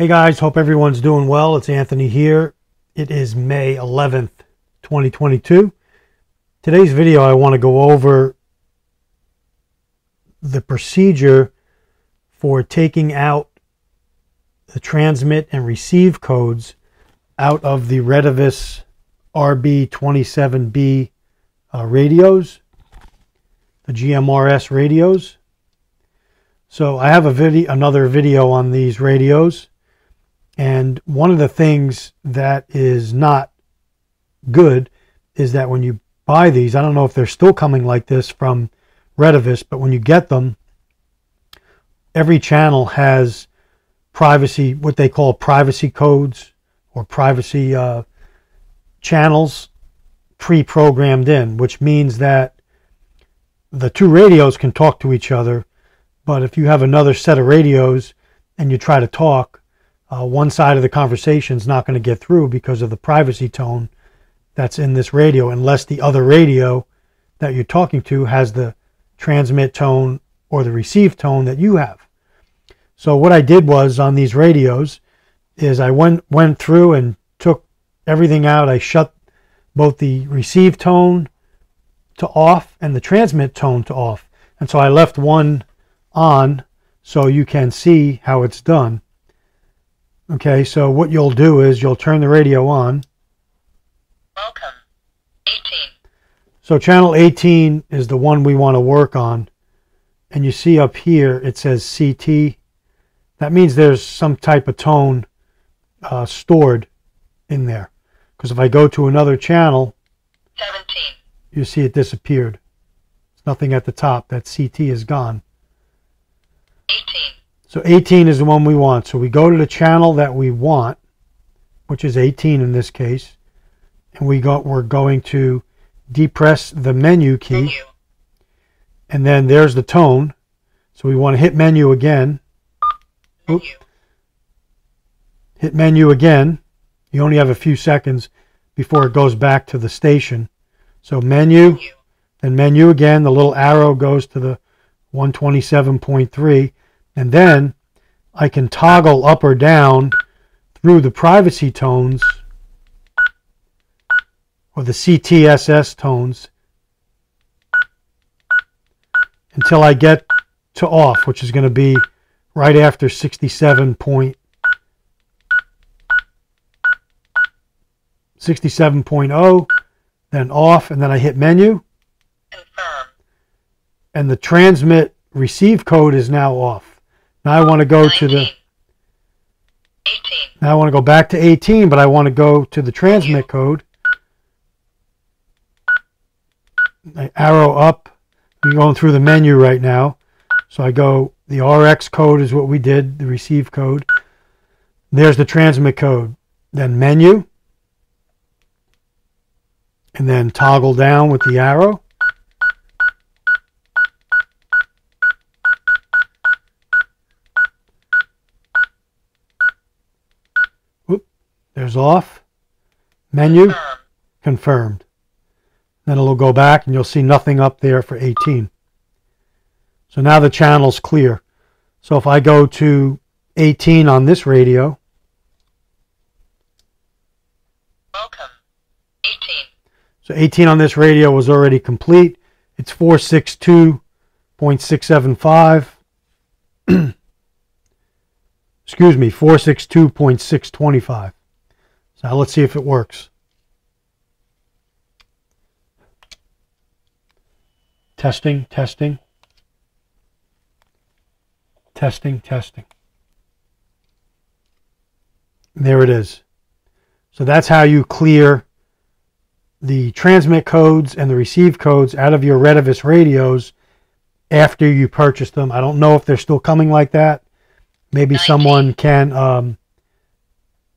Hey guys, hope everyone's doing well. It's Anthony here. It is May 11th, 2022. Today's video, I want to go over the procedure for taking out the transmit and receive codes out of the Retevis RB27B uh, radios, the GMRS radios. So I have a video, another video on these radios. And one of the things that is not good is that when you buy these, I don't know if they're still coming like this from Retevis, but when you get them, every channel has privacy, what they call privacy codes or privacy uh, channels pre-programmed in, which means that the two radios can talk to each other, but if you have another set of radios and you try to talk, uh, one side of the conversation is not going to get through because of the privacy tone that's in this radio, unless the other radio that you're talking to has the transmit tone or the receive tone that you have. So what I did was on these radios is I went went through and took everything out. I shut both the receive tone to off and the transmit tone to off. And so I left one on so you can see how it's done. Okay, so what you'll do is you'll turn the radio on. Welcome. 18. So channel 18 is the one we want to work on. And you see up here it says CT. That means there's some type of tone uh, stored in there. Because if I go to another channel, 17. you see it disappeared. There's nothing at the top. That CT is gone. 18. So 18 is the one we want. So we go to the channel that we want, which is 18 in this case, and we go, we're going to depress the menu key, Menu. and then there's the tone. So we want to hit menu again, Oop. Hit menu again. You only have a few seconds before it goes back to the station. So menu, Menu. then menu again. The little arrow goes to the 127.3. And then I can toggle up or down through the privacy tones or the CTSS tones until I get to off, which is going to be right after 67 point 67.0 then off and then I hit menu Confirm. and the transmit receive code is now off. Now I want to go to the 18. now I want to go back to 18, but I want to go to the transmit code. I arrow up. We're going through the menu right now. So I go, the RX code is what we did, the receive code. There's the transmit code. Then menu. And then toggle down with the arrow. There's off. Menu. Confirm. confirmed. Then it'll go back and you'll see nothing up there for 18. So now the channel's clear. So if I go to 18 on this radio, Welcome. 18. so 18 on this radio was already complete. It's 462.675. Excuse me, 462.625. So now let's see if it works. Testing, testing. Testing, testing. There it is. So that's how you clear the transmit codes and the receive codes out of your Retevis radios after you purchase them. I don't know if they're still coming like that. Maybe someone can um,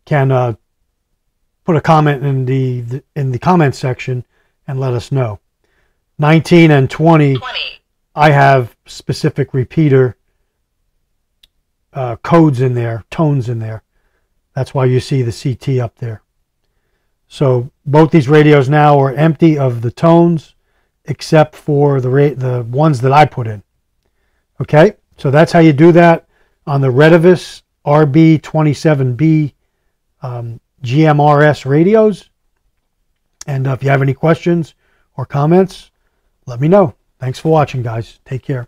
can uh, put a comment in the, the in the comment section and let us know. 19 and 20, 20. I have specific repeater uh, codes in there, tones in there. That's why you see the CT up there. So both these radios now are empty of the tones, except for the the ones that I put in. Okay, so that's how you do that on the Retevis RB27B um, GMRS radios. And uh, if you have any questions or comments, let me know. Thanks for watching, guys. Take care.